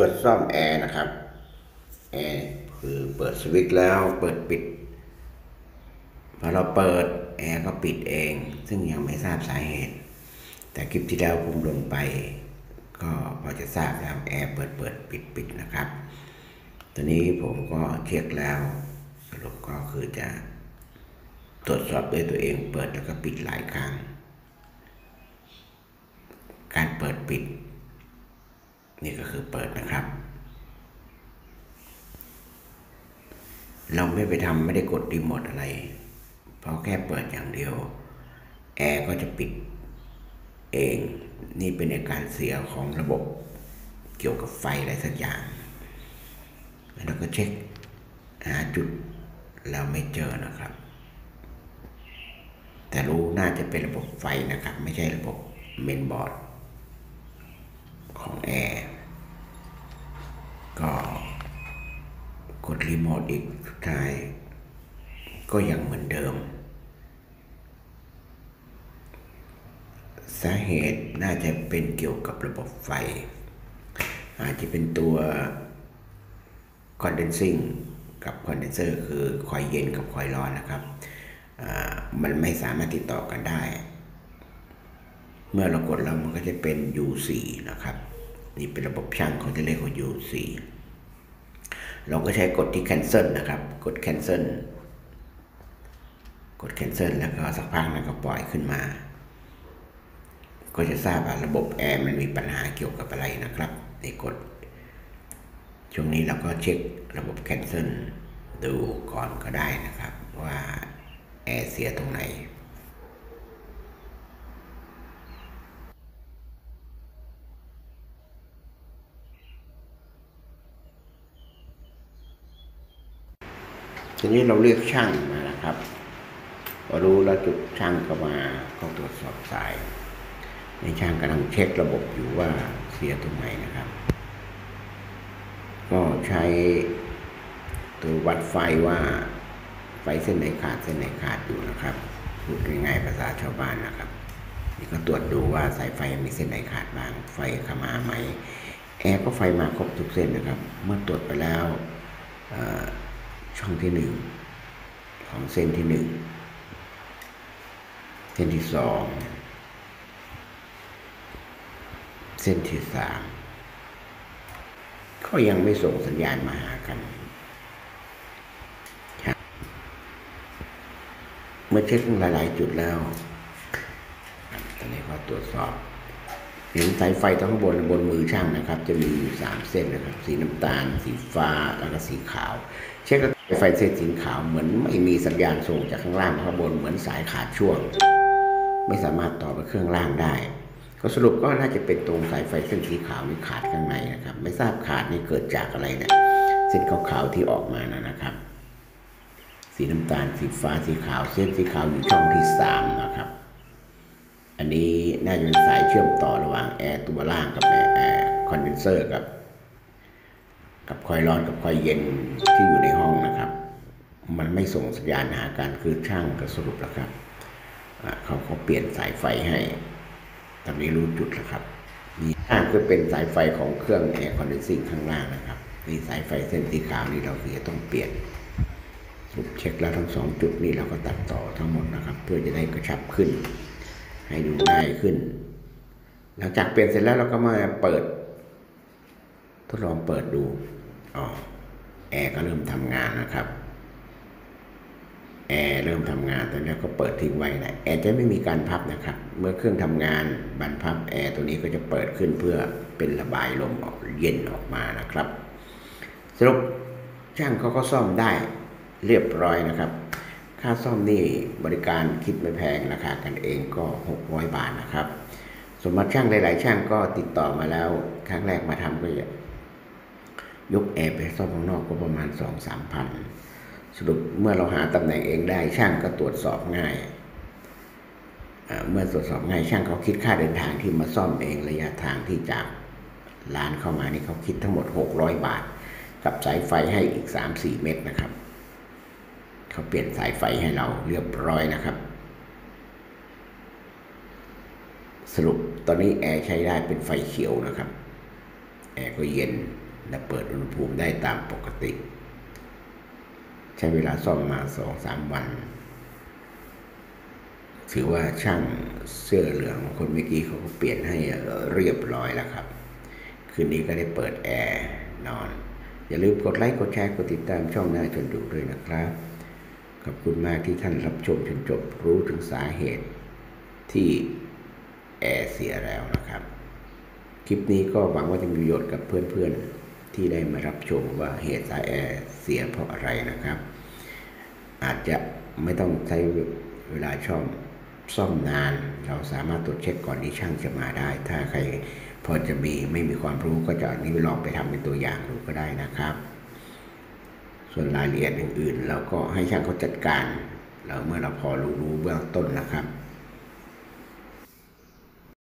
ตรวจซ่อมแอร์นะครับแอร์คือเปิดสวิตช์แล้วเปิดปิดพอเราเปิดแอร์ก็ปิดเอง ซึ่งยังไม่ทราบสาเหตุ แต่คลิปที่แล้วผมลงไป ก็พอจะทราบแล้วแอร์เปิดเปิดปิดปิดนะครับ ตอนนี้ผมก็เช็คแล้วสรุปก็คือจะตรวจสอบด้วยตัวเองเปิดแล้วก็ปิดหลายครั้ง การเปิดปิด นี่ก็คือเปิดนะครับ เราไม่ไปทำไม่ได้กดรีโมทอะไร เพราะแค่เปิดอย่างเดียว แอร์ก็จะปิดเอง นี่เป็นอาการเสียของระบบเกี่ยวกับไฟอะไรสักอย่างแล้วก็เช็คหาจุดเราไม่เจอนะครับ แต่รู้น่าจะเป็นระบบไฟนะครับ ไม่ใช่ระบบเมนบอร์ด ของแอร์ก็กดรีโมทอีกสุดท้าย ก็ยังเหมือนเดิม สาเหตุน่าจะเป็นเกี่ยวกับระบบไฟ อาจจะเป็นตัว condensing กับ condenser คือคอยเย็นกับคอยร้อนนะครับ มันไม่สามารถติดต่อกันได้ เมื่อเรากดแล้วมันก็จะเป็น U4 นะครับ นี่เป็นระบบช่างเขาจะเรียกว่า U4 เราก็ใช้กดที่ cancel นะครับ กด cancel กด cancel แล้วก็สักพักแล้วก็ปล่อยขึ้นมา ก็จะทราบว่าระบบแอร์มันมีปัญหาเกี่ยวกับอะไรนะครับในกด ช่วงนี้เราก็เช็คระบบ cancel ดูก่อนก็ได้นะครับ ว่าแอร์เสียตรงไหน ทีนี้เราเรียกช่างมานะครับพอรู้แล้วจุดช่างก็มาก็ตรวจสอบสาย ในช่างกำลังเช็คระบบอยู่ว่าเสียตรงไหนนะครับ ก็ใช้ตัววัดไฟว่าไฟเส้นไหนขาดเส้นไหนขาดอยู่นะครับพูดง่ายๆภาษาชาวบ้านนะครับนี่ก็ตรวจดูว่าสายไฟมีเส้นไหนขาดบ้างไฟเข้ามาไหมแอร์ก็ไฟมาครบทุกเส้นนะครับ เมื่อตรวจไปแล้ว ช่องที่หนึ่งของเส้นที่หนึ่งเส้นที่สองเส้นที่สามก็ยังไม่ส่งสัญญาณมาหากัน เมื่อเช็คหลาย ๆ จุดแล้วตอนนี้ก็ตรวจสอบ เห็นสายไฟทั้งบนบนมือช่างนะครับ จะมีอยู่สามเส้นนะครับ สีน้ำตาล สีฟ้าแล้วก็สีขาว เช็คไฟเส้นสีขาวเหมือนไม่มีสัญญาณส่งจากข้างล่างข้างบนเหมือนสายขาดช่วง ไม่สามารถต่อไปเครื่องล่างได้ ก็สรุปก็น่าจะเป็นตรงสายไฟเส้นสีขาวนี่ขาดข้างในนะครับ ไม่ทราบขาดนี่เกิดจากอะไรเนี่ยเส้นขาวๆที่ออกมานะนะครับ สีน้ำตาลสีฟ้าสีขาว เส้นสีขาวอยู่ช่องที่สามนะครับ อันนี้น่าจะเป็นสายเชื่อมต่อระหว่างแอร์ตัวล่างกับแอร์คอนเดนเซอร์กับ กับคอยล์ร้อนกับคอยล์เย็นที่อยู่ในห้องนะครับ มันไม่ส่งสัญญาณหากันคือช่างก็สรุปแล้วครับเขาเขาเปลี่ยนสายไฟให้ตอนนี้รู้จุดแล้วครับนี่ช่างก็เป็นสายไฟของเครื่องแอร์ condensing ข้างล่างนะครับนี่สายไฟเส้นสีขาวนี่เราคือจะต้องเปลี่ยนสุดเช็คแล้วทั้งสองจุดนี้เราก็ตัดต่อทั้งหมดนะครับ เพื่อจะได้กระชับขึ้น ให้ดูง่ายขึ้น หลังจากเปลี่ยนเสร็จแล้วเราก็มาเปิด ทดลองเปิดดูอ๋อแอร์ก็เริ่มทำงานนะครับแอร์เริ่มทำงานตอนนี้ก็เปิดทิ้งไว้นะแอร์จะไม่มีการพับนะครับ เมื่อเครื่องทำงานบันพับแอร์ตัวนี้ก็จะเปิดขึ้นเพื่อเป็นระบายลมออกเย็นออกมานะครับ สรุปช่างเขาก็ซ่อมได้เรียบร้อยนะครับ ค่าซ่อมนี่บริการคิดไม่แพงราคากันเองก็ 600 บาทนะครับสมมติช่างหลาย ๆ ช่างก็ติดต่อมาแล้ว ครั้งแรกมาทำก็ยกแอร์ไปซ่อมข้างนอกก็ประมาณสองสามพันสรุปเมื่อเราหาตำแหน่งเองได้ช่างก็ตรวจสอบง่าย เมื่อตรวจสอบง่ายช่างเขาคิดค่าเดินทางที่มาซ่อมเองระยะทางที่จากร้านเข้ามานี่เขาคิดทั้งหมด 600 บาท กับสายไฟให้อีก 3-4 เมตรนะครับ เขาเปลี่ยนสายไฟให้เราเรียบร้อยนะครับ สรุปตอนนี้แอร์ใช้ได้เป็นไฟเขียวนะครับ แอร์ก็เย็นและเปิดอุณหภูมิได้ตามปกติ ใช้เวลาซ่อมมาสองสามวัน ถือว่าช่างเสื้อเหลืองคนเมื่อกี้เขาก็เปลี่ยนให้เรียบร้อยแล้วครับ คืนนี้ก็ได้เปิดแอร์นอน อย่าลืมกดไลค์ กดแชร์ กดติดตามช่องหน้าจนดูด้วยนะครับ อบคุณมากที่ท่านรับชมจนจบรู้ถึงสาเหตุที่แอร์เสียแล้วนะครับ คลิปนี้ก็หวังว่าจะมีประโยชน์กับเพื่อนๆ ที่ได้มารับชมว่าเหตุสายแอร์เสียเพราะอะไรนะครับ อาจจะไม่ต้องใช้เวลาช่อมซ่อมนาน เราสามารถตรวจเช็คก่อนที่ช่างจะมาได้ ถ้าใครพอจะมีไม่มีความรู้ก็จะอันนี้ไปลองไปทำเป็นตัวอย่างดูก็ได้นะครับ ส่วนรายละเอียดอื่นๆ เราก็ให้ช่างเขาจัดการ เราเมื่อเราพอรู้รู้เบื้องต้นนะครับ